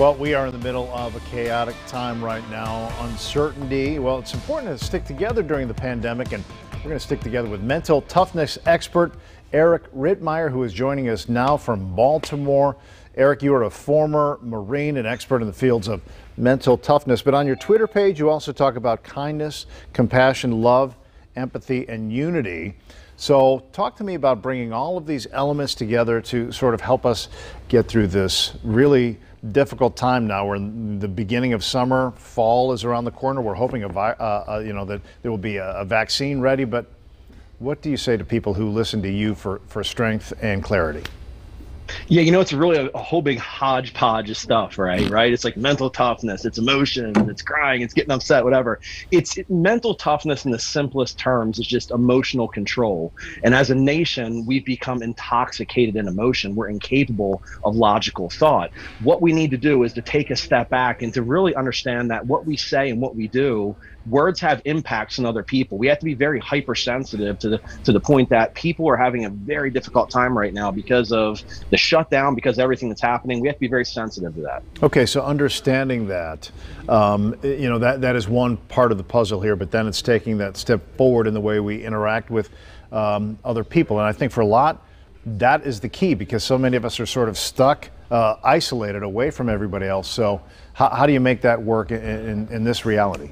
Well, we are in the middle of a chaotic time right now. Uncertainty. Well, it's important to stick together during the pandemic, and we're going to stick together with mental toughness expert Eric Rittmeyer, who is joining us now from Baltimore. Eric, you are a former Marine and expert in the fields of mental toughness, but on your Twitter page, you also talk about kindness, compassion, love, empathy, and unity. So, talk to me about bringing all of these elements together to sort of help us get through this really difficult time now. We're in the beginning of summer, fall is around the corner. We're hoping a, uh, uh, you know that there will be a, a vaccine ready. But what do you say to people who listen to you for, for strength and clarity? Yeah, you know, it's really a, a, whole big hodgepodge of stuff, right? Right? It's like mental toughness, it's emotion, it's crying, it's getting upset, whatever. It's it, mental toughness in the simplest terms is just emotional control. And as a nation, we've become intoxicated in emotion. We're incapable of logical thought. What we need to do is to take a step back and to really understand that what we say and what we do words have impacts on other people. We have to be very hypersensitive to the to the point that people are having a very difficult time right now because of the shutdown, because of everything that's happening. We have to be very sensitive to that. Okay, so understanding that, um, you know, that that is one part of the puzzle here, but then it's taking that step forward in the way we interact with um, other people, and I think for a lot. That is the key because so many of us are sort of stuck, uh, isolated away from everybody else. So, how, how do you make that work in, in, in this reality?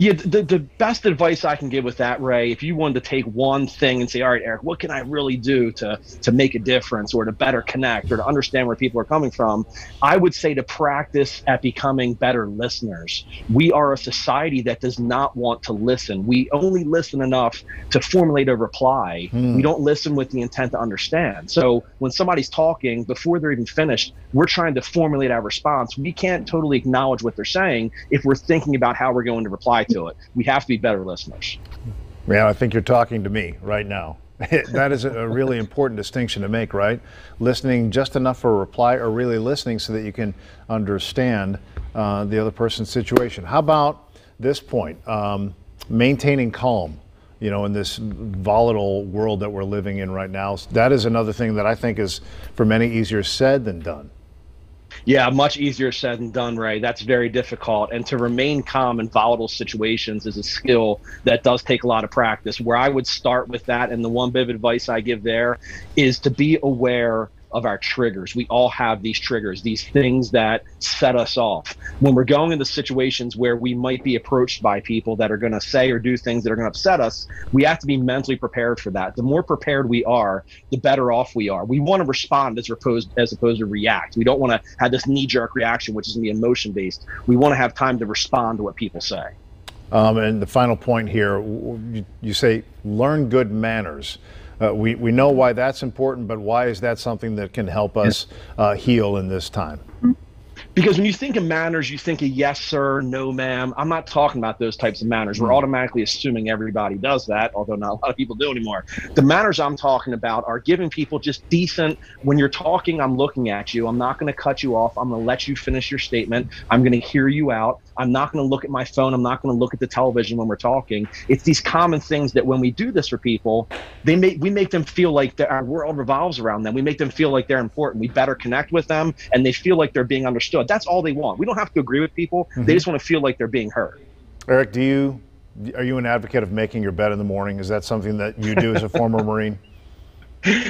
Yeah, the, the best advice I can give with that, Ray, if you wanted to take one thing and say, all right, Eric, what can I really do to to make a difference or to better connect or to understand where people are coming from, I would say to practice at becoming better listeners. We are a society that does not want to listen. We only listen enough to formulate a reply. Hmm. We don't listen with the intent to understand. So when somebody's talking, before they're even finished, we're trying to formulate our response. We can't totally acknowledge what they're saying if we're thinking about how we're going to reply to it. We have to be better listeners. Yeah, I think you're talking to me right now. that is a really important distinction to make, right? Listening just enough for a reply or really listening so that you can understand uh, the other person's situation. How about this point? Um, maintaining calm, you know, in this volatile world that we're living in right now. That is another thing that I think is, for many, easier said than done. Yeah, much easier said than done, Ray. That's very difficult. And to remain calm in volatile situations is a skill that does take a lot of practice. Where I would start with that, and the one bit of advice I give there is to be aware of our triggers. We all have these triggers, these things that set us off. When we're going into situations where we might be approached by people that are going to say or do things that are going to upset us, we have to be mentally prepared for that. The more prepared we are, the better off we are. We want to respond as opposed as opposed to react. We don't want to have this knee jerk reaction, which is going to be emotion based. We want to have time to respond to what people say. Um, and the final point here, you, you say learn good manners. Uh, we, we know why that's important, but why is that something that can help us uh, heal in this time? Because when you think of manners, you think of yes, sir, no, ma'am. I'm not talking about those types of manners. We're hmm. automatically assuming everybody does that, although not a lot of people do anymore. The manners I'm talking about are giving people just decent, when you're talking, I'm looking at you. I'm not going to cut you off. I'm going to let you finish your statement. I'm going to hear you out. I'm not going to look at my phone. I'm not going to look at the television when we're talking. It's these common things that when we do this for people, they make we make them feel like our world revolves around them. We make them feel like they're important. We better connect with them, and they feel like they're being understood understood. That's all they want. We don't have to agree with people. Mm-hmm. They just want to feel like they're being heard. Eric, do you are you an advocate of making your bed in the morning? Is that something that you do as a former Marine?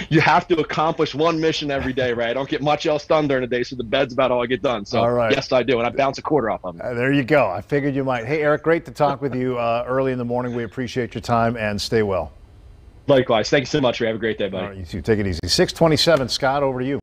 You have to accomplish one mission every day, right? I don't get much else done during the day, so the bed's about all I get done. So, all right. yes, I do, and I bounce a quarter off of it. Uh, there you go. I figured you might. Hey, Eric, great to talk with you uh, early in the morning. We appreciate your time and stay well. Likewise. Thank you so much. Ray. Have a great day, buddy. All right, you too. Take it easy. 627, Scott, over to you.